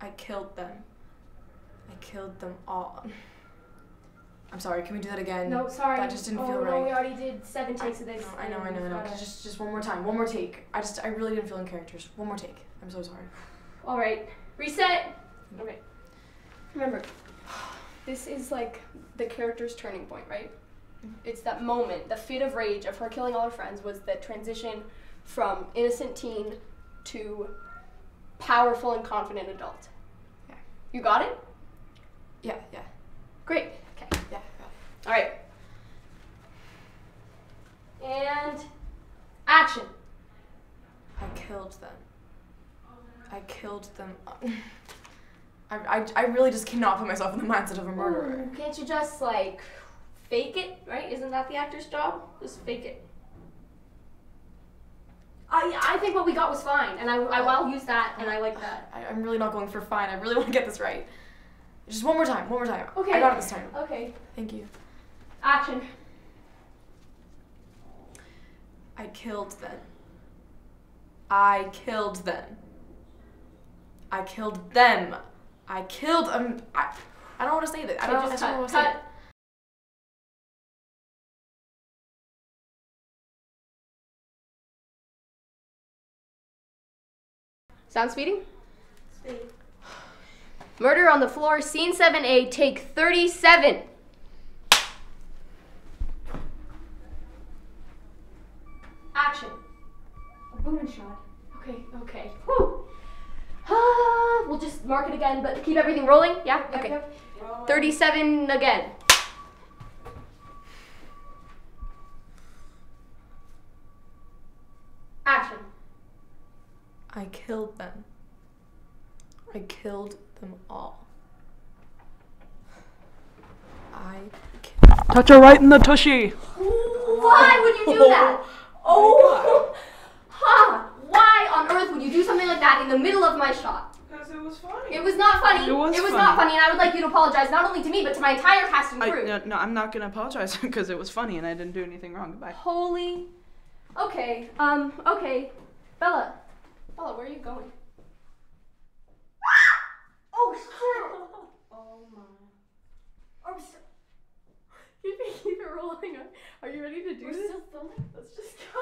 I killed them. I killed them all. I'm sorry. Can we do that again? No, sorry. That just didn't oh, feel no, right. we already did seven takes of this. I know, I know, I know. I know. gotta- Just, just one more time. One more take. I just, I really didn't feel in characters. One more take. I'm so sorry. All right, reset. Mm-hmm. Okay. Remember, this is like the character's turning point, right? Mm-hmm. It's that moment, the fit of rage of her killing all her friends was the transition from innocent teen to powerful and confident adult. Yeah. You got it? Yeah, yeah, Great. Okay. yeah. All right. And action. I killed them. I killed them. I, I, I really just cannot put myself in the mindset of a murderer. Ooh, can't you just like fake it, right? Isn't that the actor's job? Just fake it. I, I think what we got was fine, and I, I will use that, and I like that. I, I'm really not going for fine. I really want to get this right. Just one more time. One more time. Okay. I got it this time. Okay, Thank you. action. I killed them. I killed them. I killed them. I killed um. I, I don't want to say that. I don't, I don't want to say it. Sound speeding? Murder on the floor, scene 7A, take 37. Action. A boom shot. Okay, okay. Whew. Ah, we'll just mark it again, but keep everything rolling. Yeah? Okay. 37 again. Action. I killed them. I killed them all. I. Touch her right in the tushy. Why would you do that? Oh, ha! Why on earth would you do something like that in the middle of my shot? Because it was funny. It was not funny. It was not funny. funny, and I would like you to apologize not only to me but to my entire cast and I, crew. no, no, I'm not gonna apologize because it was funny and I didn't do anything wrong. Goodbye. Holy. Okay. Um. Okay. Bella. Bella, where are you going? oh shit! Oh my. Are we still? Keep it, keep it rolling. Are you ready to do We're this? still filming? Let's just go.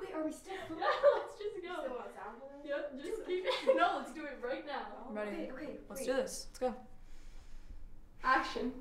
Wait, are we still filming? Yeah, let's just go. Still want sound for this? Yep, just keep it. No, let's do it right now. I'm ready. Okay, okay. Let's wait. do this. Let's go. Action.